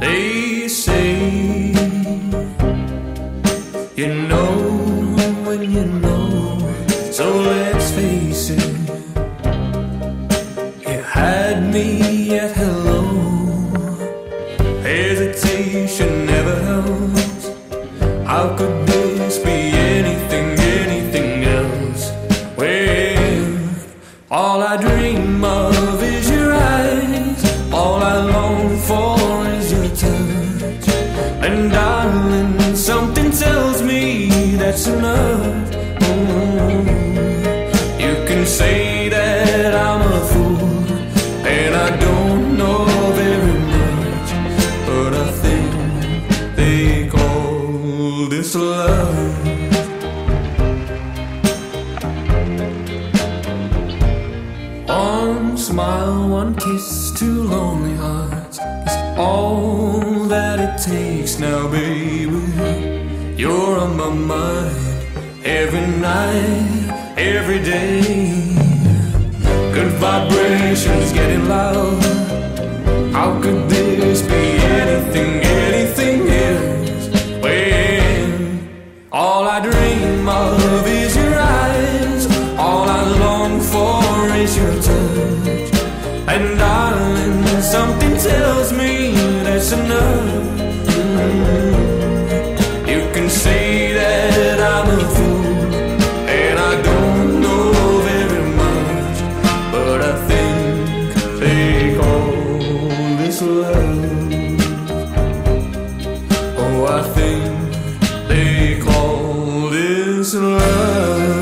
They say you know when you know, so let's face it. You had me at hello. Hesitation never helps. How could that's enough. Mm. You can say that I'm a fool, and I don't know very much, but I think they call this love. One smile, one kiss, two lonely hearts is all that it takes now, baby. You're on my mind every night, every day. Good vibrations getting loud. How could this be anything, anything else? When all I dream of is your eyes, all I long for is your touch. And darling, something tells me love.